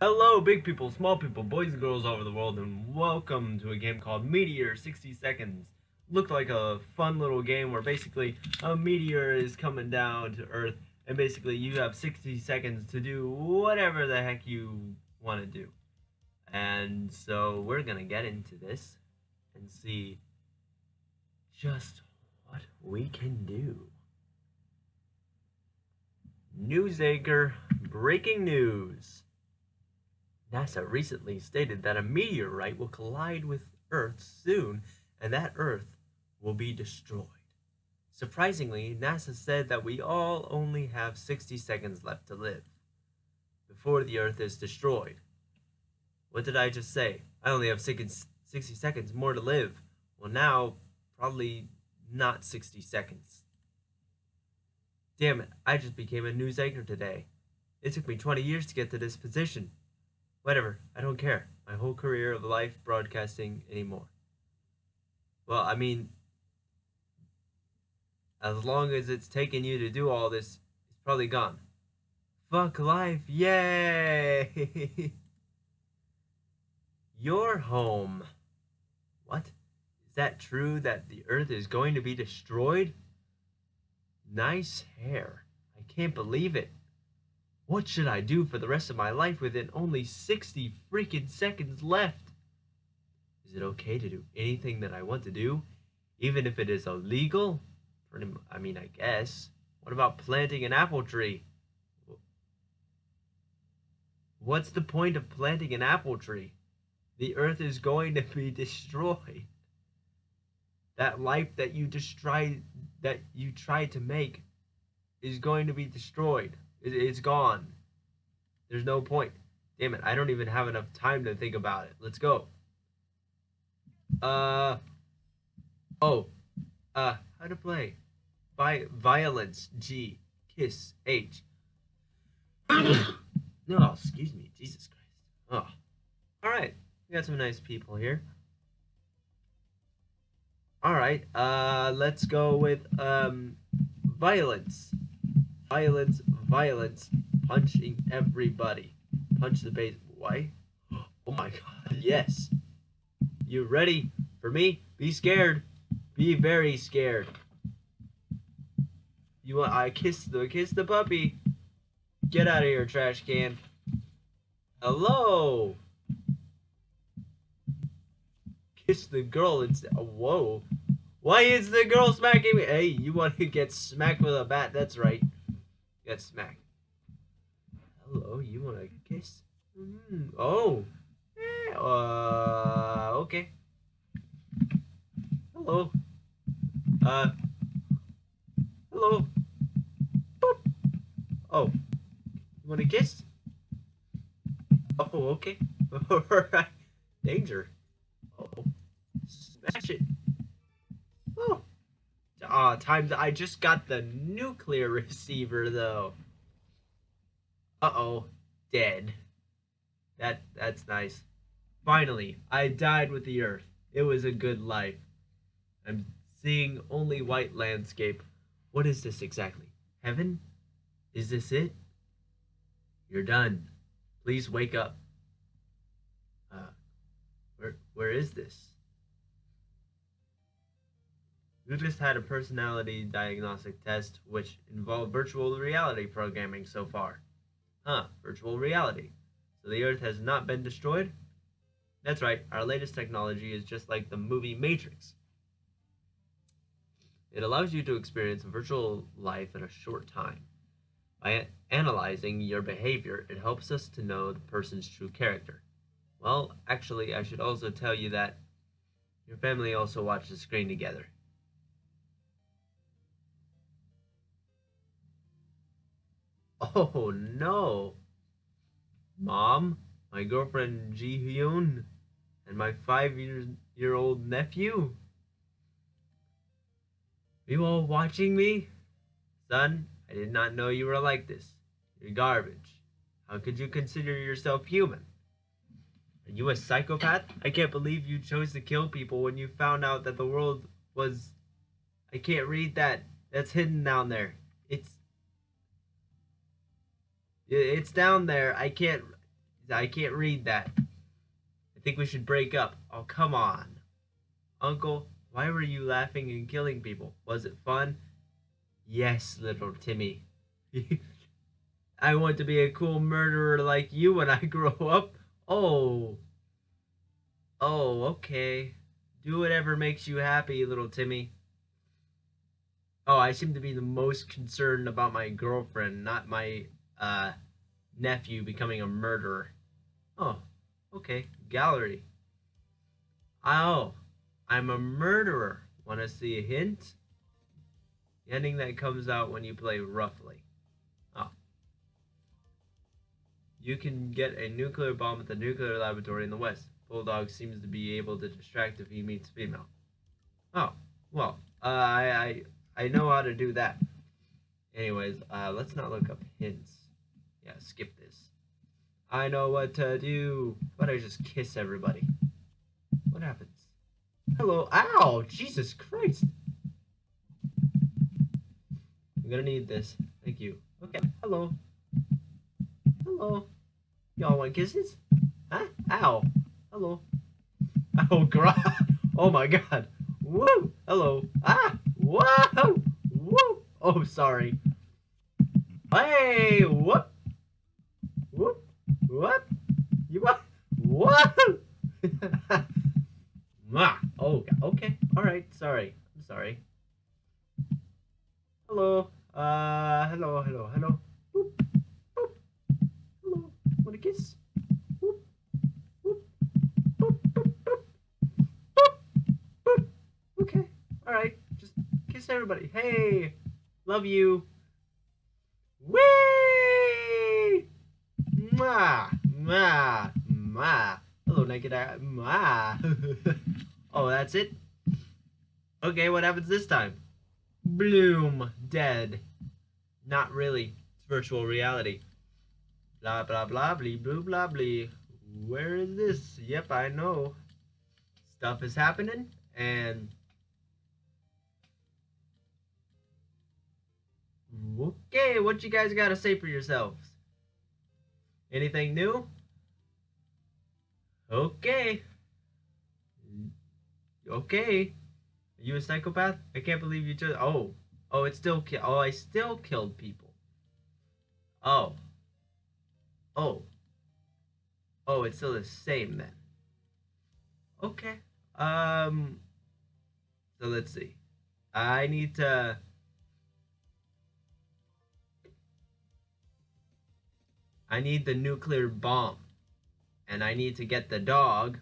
Hello, big people, small people, boys and girls all over the world, and welcome to a game called Meteor 60 Seconds. Looked like a fun little game where basically a meteor is coming down to Earth, and basically you have 60 seconds to do whatever the heck you want to do. And so we're gonna get into this and see just what we can do. News anchor, breaking news. NASA recently stated that a meteorite will collide with Earth soon and that Earth will be destroyed. Surprisingly, NASA said that we all only have 60 seconds left to live before the Earth is destroyed. What did I just say? I only have 60 seconds more to live. Well, now, probably not 60 seconds. Damn it, I just became a news anchor today. It took me 20 years to get to this position. Whatever, I don't care. My whole career of life broadcasting anymore. Well, I mean, as long as it's taken you to do all this, it's probably gone. Fuck life, yay! Your home. What? Is that true that the earth is going to be destroyed? Nice hair. I can't believe it. What should I do for the rest of my life within only 60 freaking seconds left? Is it okay to do anything that I want to do, even if it is illegal? I mean, I guess. What about planting an apple tree? What's the point of planting an apple tree? the earth is going to be destroyed. That life that you tried that you tried to make is going to be destroyed. It, it's gone. There's no point. Damn it, I don't even have enough time to think about it. Let's go. Uh oh. Uh how to play. Vi violence G. Kiss H. no, excuse me. Jesus Christ. Oh. Alright. We got some nice people here. Alright, uh, let's go with, um, violence. Violence, violence, punching everybody. Punch the base. Why? Oh my god, yes. You ready for me? Be scared. Be very scared. You want, I kiss the, kiss the puppy. Get out of here, trash can. Hello kiss the girl instead. Whoa. Why is the girl smacking me? Hey, you want to get smacked with a bat? That's right. Get smacked. Hello, you want a kiss? Mm, oh. Eh, uh, okay. Hello. Uh. Hello. Boop. Oh. You want a kiss? Oh, okay. Alright. Danger. Oh. Smash it. Oh. Ah, oh, time I just got the nuclear receiver though. Uh-oh. Dead. That that's nice. Finally, I died with the earth. It was a good life. I'm seeing only white landscape. What is this exactly? Heaven? Is this it? You're done. Please wake up. Uh, where where is this? Just had a personality diagnostic test which involved virtual reality programming so far. Huh, virtual reality. So the Earth has not been destroyed? That's right, our latest technology is just like the movie Matrix. It allows you to experience a virtual life in a short time. By analyzing your behavior, it helps us to know the person's true character. Well, actually, I should also tell you that your family also watched the screen together. Oh no! Mom, my girlfriend Ji Hyun, and my five year, year old nephew. You all watching me? Son, I did not know you were like this. You're garbage. How could you consider yourself human? Are you a psychopath? I can't believe you chose to kill people when you found out that the world was. I can't read that. That's hidden down there. It's it's down there. I can't. I can't read that. I think we should break up. Oh, come on. Uncle, why were you laughing and killing people? Was it fun? Yes, little Timmy. I want to be a cool murderer like you when I grow up. Oh. Oh, okay. Do whatever makes you happy, little Timmy. Oh, I seem to be the most concerned about my girlfriend, not my uh, nephew becoming a murderer. Oh, okay. Gallery. Oh, I'm a murderer. Want to see a hint? The ending that comes out when you play roughly. Oh. You can get a nuclear bomb at the nuclear laboratory in the west. Bulldog seems to be able to distract if he meets female. Oh, well, uh, I, I, I know how to do that. Anyways, uh, let's not look up hints. Yeah, skip this. I know what to do. Why don't I just kiss everybody. What happens? Hello. Ow! Jesus Christ. I'm gonna need this. Thank you. Okay. Hello. Hello. Y'all want kisses? Huh? Ow. Hello. Oh god. Oh my god. Woo. Hello. Ah. Whoa. Woo. Oh, sorry. Hey. Whoop. What? You what? What? ah. Oh. Okay. All right. Sorry. I'm sorry. Hello. Uh. Hello. Hello. Hello. Boop. Boop. Hello. Want a kiss? Boop. Boop. Boop. Boop. Boop. Boop. Okay. All right. Just kiss everybody. Hey. Love you. Whee! Mwah. Mwah. Mwah. Hello, naked eye. Mwah. oh, that's it? Okay, what happens this time? Bloom. Dead. Not really. It's virtual reality. Blah, blah, blah, blee, blue, blah, blee. Where is this? Yep, I know. Stuff is happening, and... Okay, what you guys got to say for yourselves? Anything new? Okay. Okay. Are you a psychopath? I can't believe you just. Oh. Oh, it still. Ki- oh, I still killed people. Oh. Oh. Oh, it's still the same then. Okay. Um. So let's see. I need to. I need the nuclear bomb. And I need to get the dog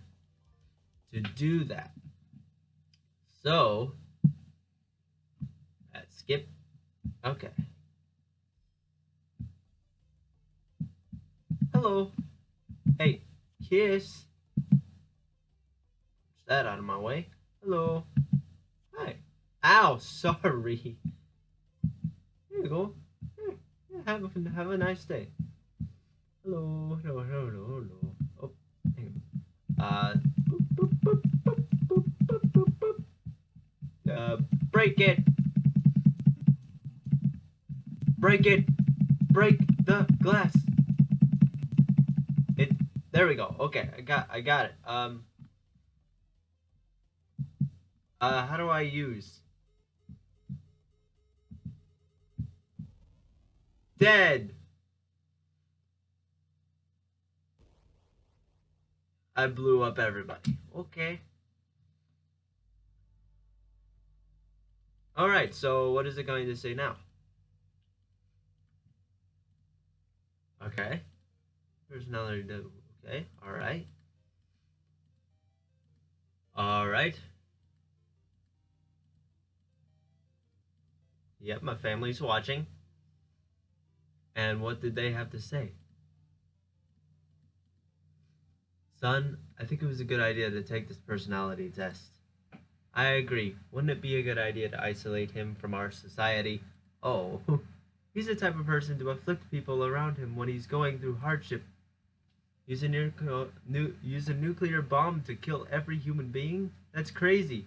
to do that. So, let's skip. Okay. Hello. Hey, kiss. That out of my way. Hello. Hi. Ow, sorry. There you go. Have a, have a nice day. Hello, hello, hello, hello, hello. Oh, hang on. Uh, boop, boop, boop, uh, break it. Break it. Break the glass. It. There we go. Okay, I got. I got it. Um. Uh, how do I use? Dead. I blew up everybody. Okay. Alright, so what is it going to say now? Okay. There's another. Okay, alright. Alright. Yep, my family's watching. And what did they have to say? Son, I think it was a good idea to take this personality test. I agree. Wouldn't it be a good idea to isolate him from our society? Oh, he's the type of person to afflict people around him when he's going through hardship. Use a, nu- uh, nu- use a nuclear bomb to kill every human being? That's crazy.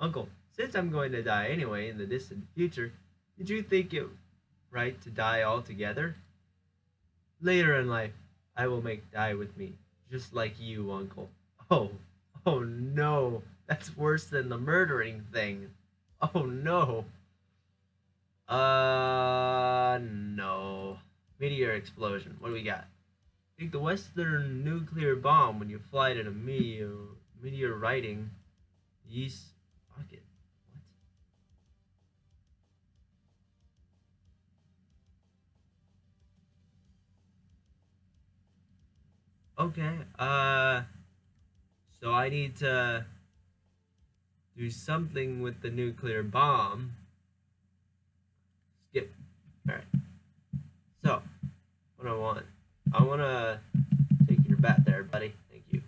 Uncle, since I'm going to die anyway in the distant future, did you think it right to die altogether? Later in life, I will make die with me, just like you, Uncle. Oh, oh no, that's worse than the murdering thing. Oh no. Uh, no. Meteor explosion. What do we got? Take the Western nuclear bomb when you fly it in a meteor meteor writing. east Okay. Uh. So I need to do something with the nuclear bomb. Skip. Alright. So, what I want? I want to take your bat there, buddy. Thank you.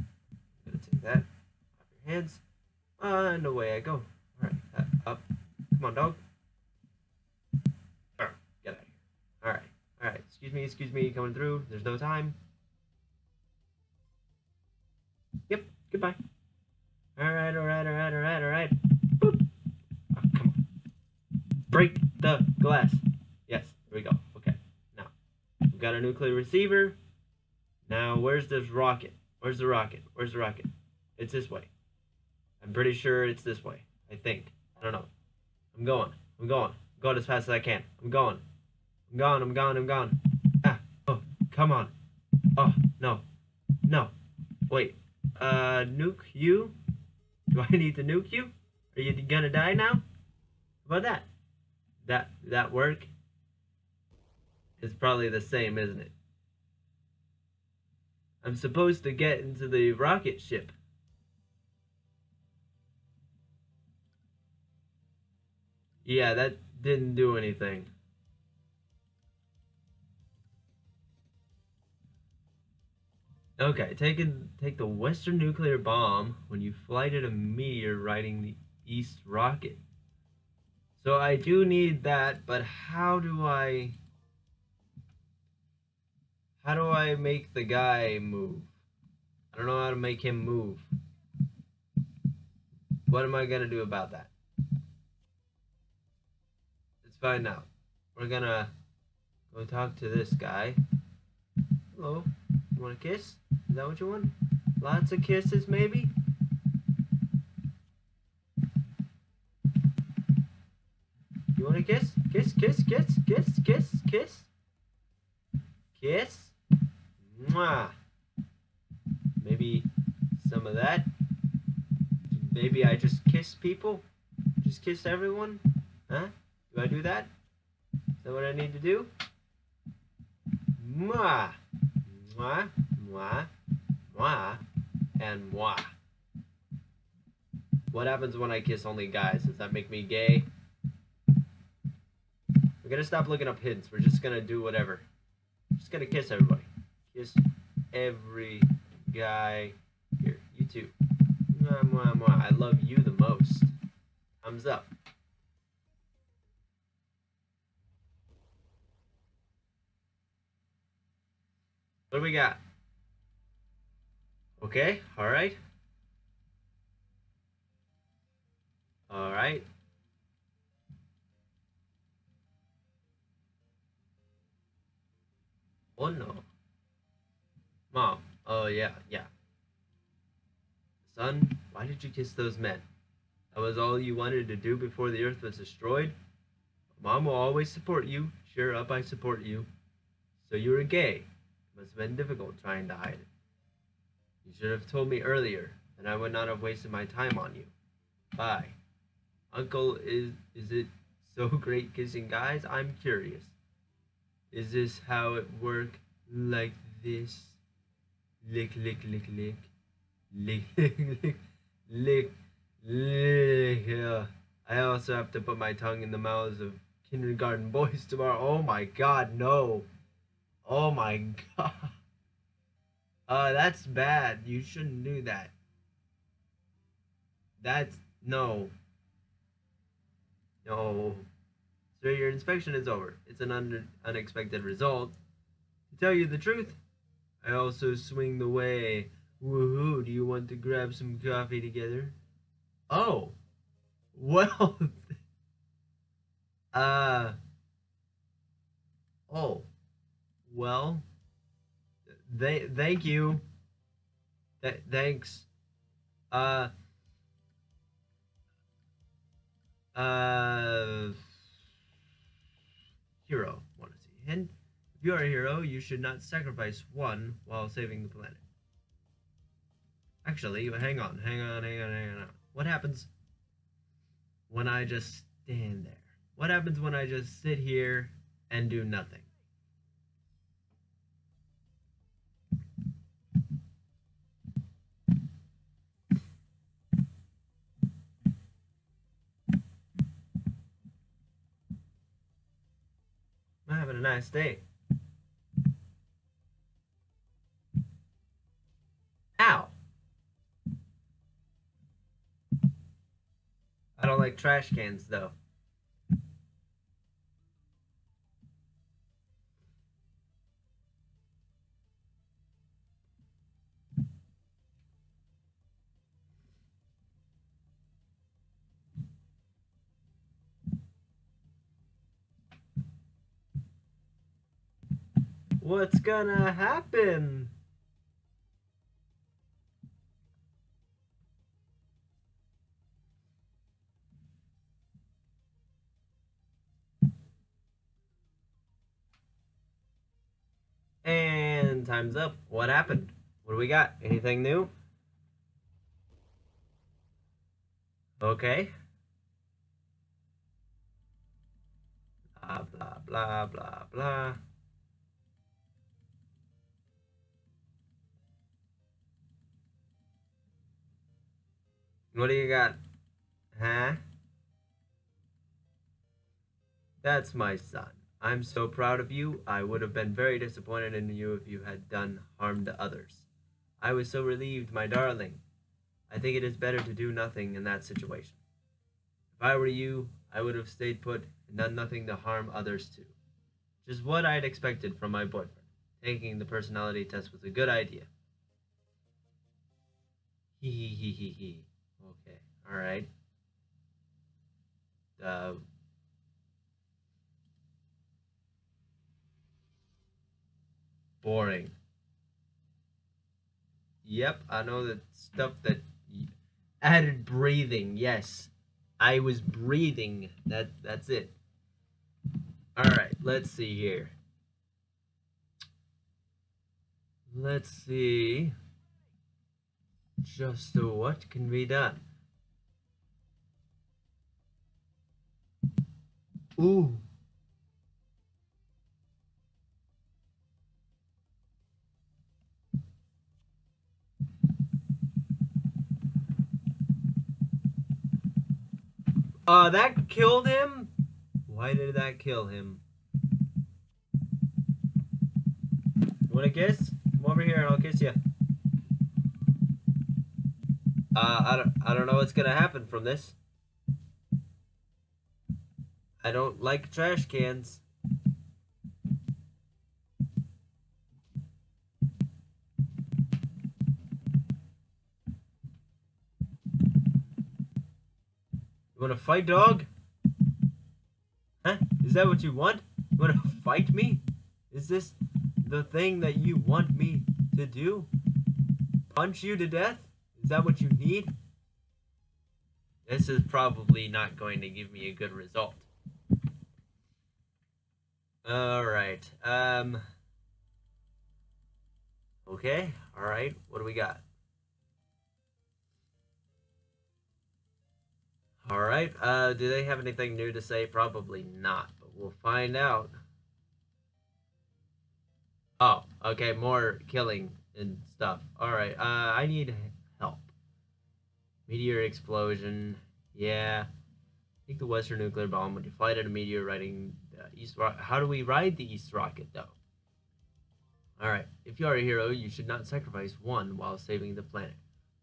I'm to take that off your hands. And away I go. Alright, uh, up. Come on, dog. Alright, get out of here. Alright, alright. Excuse me, excuse me, coming through. There's no time. Yep, goodbye. Alright, alright, alright, alright, alright. Boop. Oh, come on. Break the glass. Yes, here we go. Okay, now. We've got a nuclear receiver. Now, where's this rocket? Where's the rocket? Where's the rocket? It's this way. I'm pretty sure it's this way. I think. I don't know. I'm going. I'm going. I'm going as fast as I can. I'm going. I'm gone. I'm gone. I'm gone. Ah. Oh, come on. Oh, no. No. Wait. Uh, nuke you? Do I need to nuke you? Are you gonna die now? How about that? That that work? It's probably the same, isn't it? I'm supposed to get into the rocket ship. Yeah, that didn't do anything. Okay, take, in, take the Western nuclear bomb when you flighted a meteor riding the East rocket. So I do need that, but how do I... How do I make the guy move? I don't know how to make him move. What am I gonna do about that? Let's find out. We're gonna go talk to this guy. Hello. You want a kiss? Is that what you want? Lots of kisses, maybe? You want a kiss? Kiss, kiss, kiss, kiss, kiss, kiss. Kiss. Mwah. Maybe some of that. Maybe I just kiss people? Just kiss everyone? Huh? Do I do that? Is that what I need to do? Mwah. Mwah, mwah, mwah, and mwah. What happens when I kiss only guys? Does that make me gay? We're gonna stop looking up hints. We're just gonna do whatever. Just gonna kiss everybody. Kiss every guy here. You too. Mwah, mwah, mwah. I love you the most. Thumbs up. What do we got? Okay, alright. Alright. Oh no. Mom. Oh yeah, yeah. Son, why did you kiss those men? That was all you wanted to do before the earth was destroyed? Mom will always support you. Cheer up, I support you. So you were gay. It must have been difficult trying to hide it. You should have told me earlier, and I would not have wasted my time on you. Bye. Uncle, is is it so great kissing guys? I'm curious. Is this how it work? Like this? Lick, lick, lick, lick. Lick, lick, lick, lick, lick. I also have to put my tongue in the mouths of kindergarten boys tomorrow. Oh my god, no. Oh my god. Uh, that's bad. You shouldn't do that. That's no. No. So your inspection is over. It's an un- unexpected result. To tell you the truth, I also swing the way. Woohoo! Do you want to grab some coffee together? Oh. Well. uh. Oh. Well They, thank you. Th- thanks. Uh. Uh. Hero. Want to see? And if you are a hero, you should not sacrifice one while saving the planet. Actually, hang on, hang on, hang on, hang on. What happens when I just stand there? What happens when I just sit here and do nothing? Nice day. Ow! I don't like trash cans though. What's gonna happen? And time's up. What happened? What do we got? Anything new? Okay. Blah, blah, blah, blah, blah. What do you got? Huh? That's my son. I'm so proud of you. I would have been very disappointed in you if you had done harm to others. I was so relieved, my darling. I think it is better to do nothing in that situation. If I were you, I would have stayed put and done nothing to harm others too. Just what I had expected from my boyfriend. Taking the personality test was a good idea. Hee hee hee hee hee. Okay, alright. Uh, boring. Yep, I know the stuff that added breathing. Yes, I was breathing. That that's it. All right, let's see here. Let's see. Just what can be done? Ooh. Uh, that killed him? Why did that kill him? You want a kiss? Come over here and I'll kiss you. Uh, I don't, I don't know what's gonna happen from this. I don't like trash cans. You wanna fight, dog? Huh? Is that what you want? You wanna fight me? Is this the thing that you want me to do? Punch you to death? Is that what you need? This is probably not going to give me a good result. Alright, um... Okay, alright, what do we got? Alright, uh, do they have anything new to say? Probably not, but we'll find out. Oh, okay, more killing and stuff. Alright, uh, I need help. Meteor explosion, yeah. Take the Western nuclear bomb you fly at a meteor the East. How do we ride the East Rocket, though? Alright, if you are a hero, you should not sacrifice one while saving the planet.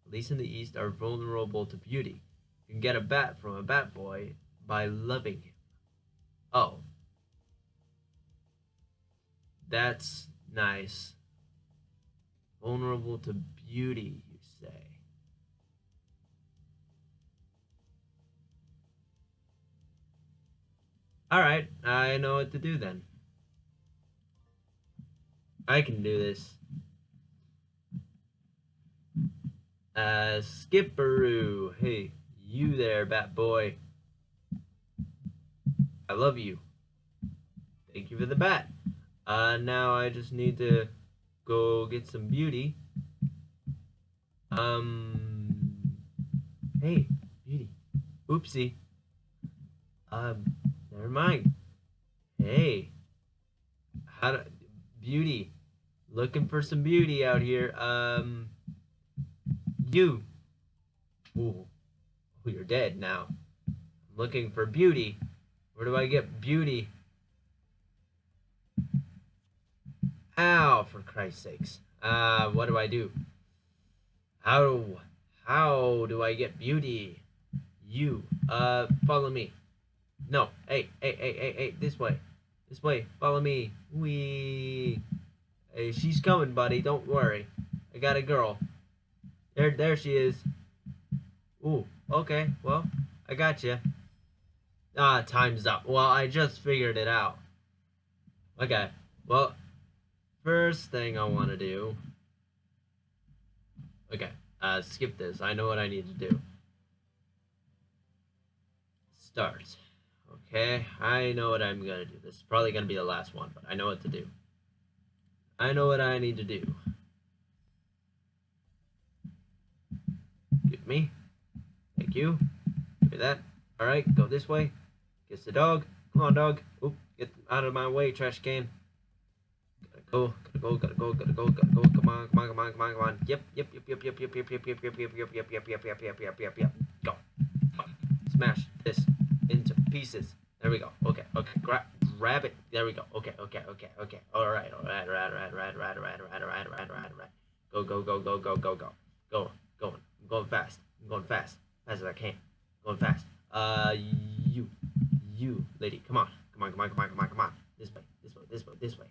Police in the East are vulnerable to beauty. You can get a bat from a bat boy by loving him. Oh. That's nice. Vulnerable to beauty, Alright, I know what to do then. I can do this. Uh, Skipperoo. Hey, you there, bat boy. I love you. Thank you for the bat. Uh, now I just need to go get some beauty. Um, hey, beauty. Oopsie. Um, never mind. Hey, how do, beauty? Looking for some beauty out here. Um, you. Ooh, oh, you're dead now. Looking for beauty. Where do I get beauty? Ow, for Christ's sakes. Uh, what do I do? How, how do I get beauty? You, uh, follow me. No, hey, hey, hey, hey, hey, this way. This way, follow me. We. Hey, she's coming, buddy, don't worry. I got a girl. There, there she is. Ooh, okay, well, I got you. Ah, time's up. Well, I just figured it out. Okay, well, first thing I want to do. Okay, uh, skip this. I know what I need to do. Start. Okay, I know what I'm gonna do. This is probably gonna be the last one, but I know what to do. I know what I need to do. Give me. Thank you. Give me that. Alright, go this way. Kiss the dog. Come on, dog. Oop, get out of my way, trash can. Gotta go, gotta go, gotta go, gotta go, gotta go. Come on, come on, come on, come on, come on. Yep, yep, yep, yep, yep, yep, yep, yep, yep, yep, yep, yep, yep, yep, yep, yep, yep, yep, yep, yep. Go. Smash this into pieces. There we go. Okay, okay. Grab, grab it. There we go. Okay, okay, okay, okay. All right, all right, right, right, right, right, right, right, right, right, right, right. Go, go, go, go, go, go, go. Going, going. I'm going fast. I'm going fast. Fast as I can. Going fast. Uh, you, you, lady. Come on. Come on, come on, come on, come on, come on. This way, this way, this way, this way.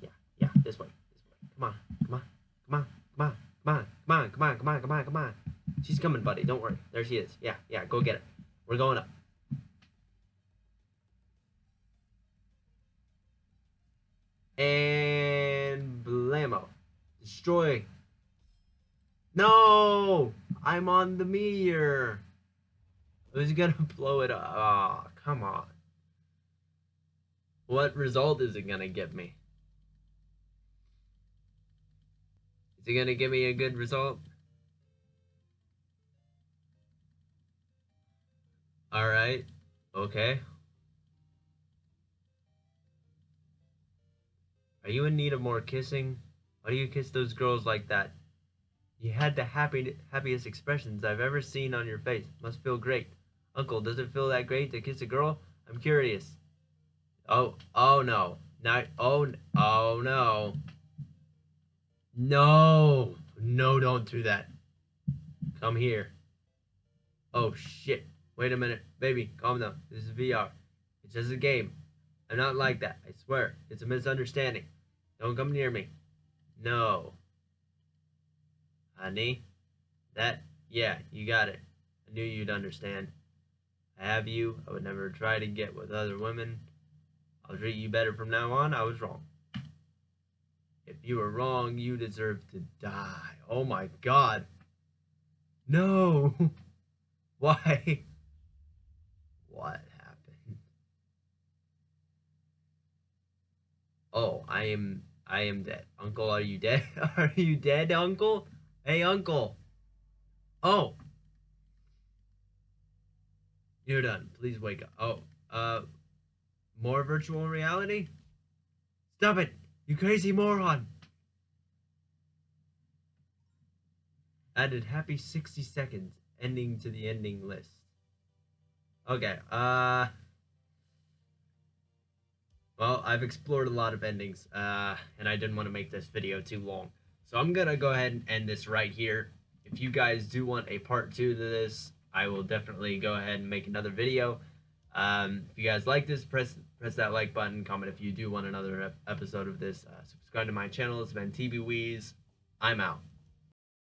Yeah, yeah, this way, this way. Come on, come on, come on, come on, come on, come on, come on, come on, come on, come on. She's coming, buddy. Don't worry. There she is. Yeah, yeah. Go get her. We're going up. And blammo. Destroy. No! I'm on the meteor. Who's gonna blow it up? Oh, come on. What result is it gonna give me? Is it gonna give me a good result? Alright. Okay. Are you in need of more kissing? Why do you kiss those girls like that? You had the happy, happiest expressions I've ever seen on your face. Must feel great. Uncle, does it feel that great to kiss a girl? I'm curious. Oh, oh no. Not, oh, oh no. No. No, don't do that. Come here. Oh shit. Wait a minute. Baby, calm down. This is VR. It's just a game. I'm not like that. I swear. It's a misunderstanding. Don't come near me. No. Honey? That, yeah, you got it. I knew you'd understand. I have you. I would never try to get with other women. I'll treat you better from now on. I was wrong. If you were wrong, you deserve to die. Oh my god. No. Why? What happened? Oh, I am I am dead. Uncle, are you dead? Are you dead, uncle? Hey, uncle. Oh. You're done. Please wake up. Oh, uh, more virtual reality? Stop it, you crazy moron. Added happy 60 seconds, ending to the ending list. Okay, uh... Well, I've explored a lot of endings, uh, and I didn't want to make this video too long. So I'm gonna go ahead and end this right here. If you guys do want a part two to this, I will definitely go ahead and make another video. Um, if you guys like this, press press that like button. Comment if you do want another episode of this. Uh, subscribe to my channel. It's been TB Weez. I'm out.